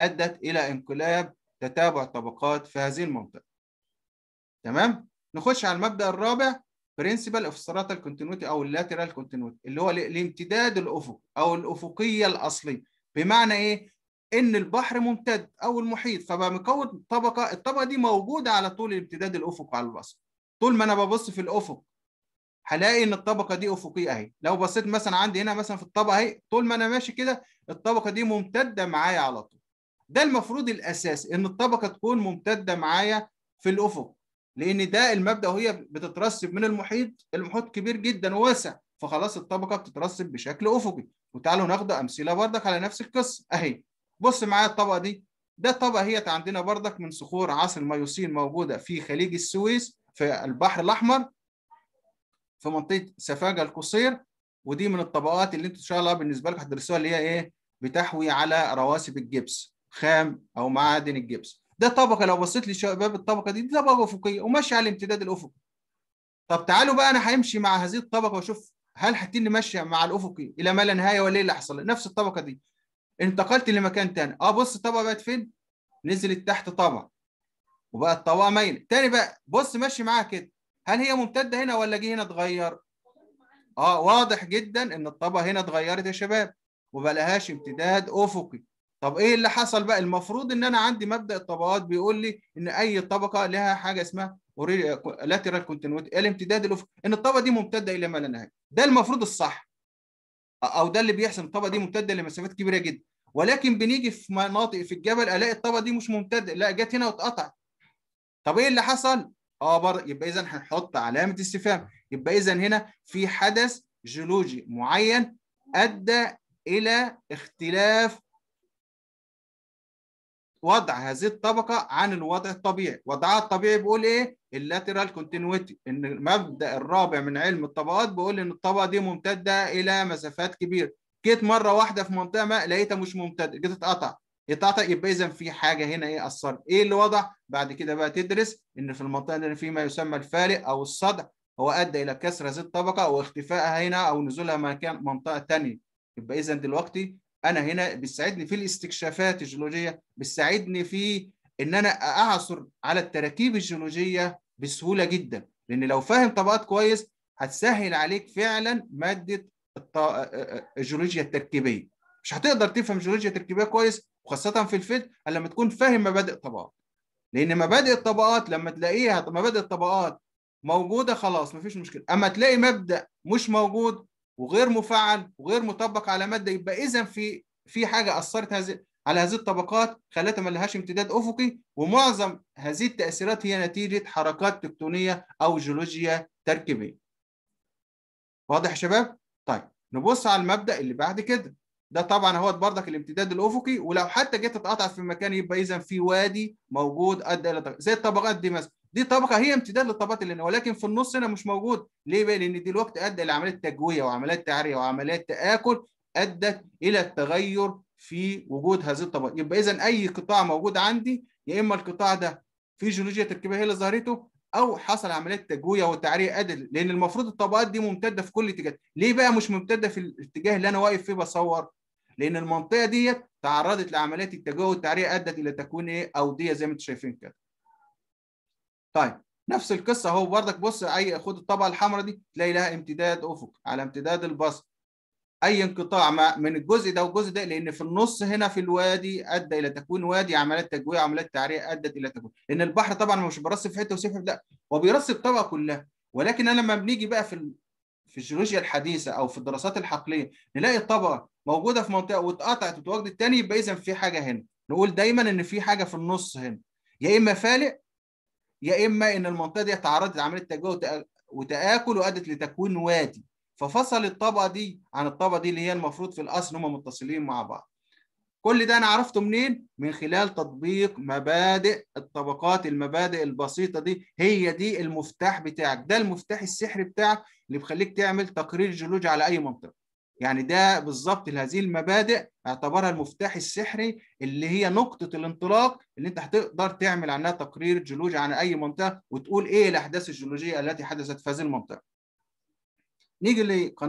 أدت إلى انقلاب تتابع طبقات في هذه المنطقة. تمام؟ نخش على المبدأ الرابع principle of stratal continuity أو ال lateral continuity اللي هو الامتداد الأفق أو الأفقية الأصلية. بمعنى إيه؟ إن البحر ممتد أو المحيط فبقى مكون طبقة الطبقة دي موجودة على طول الامتداد الافقي على البصر. طول ما أنا ببص في الأفق هلاقي إن الطبقة دي أفقية أهي. لو بصيت مثلا عندي هنا مثلا في الطبقة أهي طول ما أنا ماشي كده الطبقة دي ممتدة معايا على طول. ده المفروض الأساس إن الطبقة تكون ممتدة معايا في الأفق لإن ده المبدأ وهي بتترسب من المحيط المحيط كبير جدا وواسع فخلاص الطبقة بتترسب بشكل أفقي. وتعالوا ناخد أمثلة بردك على نفس القصة. أهي بص معايا الطبقة دي. ده الطبقه هي عندنا بردك من صخور عصر الميوسين موجودة في خليج السويس في البحر الأحمر في منطقة سفاجة القصير. ودي من الطبقات اللي أنتوا إن شاء الله بالنسبة لكم هتدرسوها اللي هي إيه؟ بتحوي على رواسب الجبس. خام أو معادن الجبس. ده طبقة لو بصيت لشباب الطبقة دي دي طبقة أفقية وماشي على الامتداد الافقي طب تعالوا بقى أنا همشي مع هذه الطبقة وأشوف هل هتني ماشية مع الافقي إلى ما لا نهاية ولا إيه اللي حصل. نفس الطبقة دي. انتقلت لمكان تاني. آه بص الطبقة بقت فين؟ نزلت تحت طبقه وبقت طبقه مايلة. تاني بقى بص ماشي معاها كده. هل هي ممتدة هنا ولا جه هنا اتغير؟ آه واضح جدا إن الطبقة هنا اتغيرت يا شباب وبقى لهاش امتداد أفقي. طب إيه اللي حصل بقى؟ المفروض إن أنا عندي مبدأ الطبقات بيقول لي إن أي طبقة لها حاجة اسمها lateral continuity الامتداد الافقي إن الطبقة دي ممتدة إلى ما لا نهاية. ده المفروض الصح. أو ده اللي بيحصل الطبقة دي ممتدة لمسافات كبيرة جدا. ولكن بنيجي في مناطق في الجبل ألاقي الطبقة دي مش ممتدة لا جت هنا واتقطعت. طب إيه اللي حصل؟ آه برضه يبقى اذا هنحط علامة استفهام. يبقى اذا هنا في حدث جيولوجي معين أدى إلى اختلاف وضع هذه الطبقة عن الوضع الطبيعي. وضعها الطبيعي بيقول إيه؟ ال lateral continuity إن المبدأ الرابع من علم الطبقات بيقول إن الطبقة دي ممتدة إلى مسافات كبيرة. جيت مرة واحدة في منطقة ما لقيتها مش ممتدة جيت اتقطع. يتقطع يبقى اذا في حاجة هنا إيه؟ أثرت. إيه اللي وضع؟ بعد كده بقى تدرس إن في المنطقة دي في ما يسمى الفالق أو الصدع هو أدى إلى كسر هذه الطبقة أو اختفائها هنا أو نزولها مكان منطقة ثانية يبقى اذا دلوقتي أنا هنا بتساعدني في الاستكشافات الجيولوجية بتساعدني في إن أنا أعثر على التراكيب الجيولوجية بسهولة جدا. لأن لو فاهم طبقات كويس هتسهل عليك فعلا مادة الجيولوجيا التركيبية. مش هتقدر تفهم جيولوجيا تركيبية كويس وخاصة في الفيلد إلا لما تكون فاهم مبادئ الطبقات. لأن مبادئ الطبقات لما تلاقيها مبادئ الطبقات موجودة خلاص مفيش مشكلة. أما تلاقي مبدأ مش موجود وغير مفعل وغير مطبق على مادة يبقى اذا في في حاجة أثرت هذه على هذه الطبقات خلتها ما لهاش امتداد أفقي ومعظم هذه التأثيرات هي نتيجة حركات تكتونية أو جيولوجيا تركيبية. واضح يا شباب؟ طيب نبص على المبدأ اللي بعد كده ده طبعا هو بردك الامتداد الأفقي ولو حتى جيت اتقطع في مكان يبقى اذا في وادي موجود ادى إلى زي الطبقات دي مثلا دي طبقة هي امتداد للطبقات اللي هنا ولكن في النص هنا مش موجود. ليه بقى؟ لأن دي الوقت أدى إلى عملية تجويه وعمليات تعريه وعمليات تآكل أدت إلى التغير في وجود هذه الطبقات يبقى اذا أي قطاع موجود عندي يا إما القطاع ده في جيولوجيا تركيبية هي اللي ظهرته أو حصل عمليات تجويه وتعريه ادت لأن المفروض الطبقات دي ممتدة في كل اتجاه. ليه بقى مش ممتدة في الاتجاه اللي أنا واقف فيه بصور؟ لأن المنطقة ديت تعرضت لعمليات التجويه والتعريه أدت إلى تكوين إيه؟ أودية زي ما أنتم شايفين كده. طيب نفس القصة أهو بردك بص أي خد الطبقة الحمراء دي تلاقي لها امتداد أفق على امتداد البصر. أي انقطاع من الجزء ده والجزء ده لأن في النص هنا في الوادي أدى إلى تكوين وادي عمليات تجويه عمليات تعريه أدت إلى تكوين. لأن البحر طبعا مش بيرسب في حتة ويسيب في لا هو بيرسب الطبقة كلها. ولكن أنا لما بنيجي بقى في في الجيولوجيا الحديثة أو في الدراسات الحقلية نلاقي الطبقة موجودة في منطقة واتقطعت وتواجدت تاني يبقى اذا في حاجة هنا. نقول دايما إن في حاجة في النص هنا. يا إما فالق يا إما إن المنطقة دي تعرضت لعملية تجويه وتآكل وأدت لتكوين وادي. ففصل الطبقة دي عن الطبقة دي اللي هي المفروض في الأصل هم متصلين مع بعض. كل ده أنا عرفته منين؟ من خلال تطبيق مبادئ الطبقات المبادئ البسيطة دي. هي دي المفتاح بتاعك. ده المفتاح السحري بتاعك اللي بيخليك تعمل تقرير جيولوجي على أي منطقة. يعني ده بالظبط هذه المبادئ اعتبرها المفتاح السحري اللي هي نقطة الانطلاق اللي انت هتقدر تعمل عنها تقرير جيولوجي عن أي منطقة وتقول إيه الأحداث الجيولوجية التي حدثت في هذه المنطقة. نيجي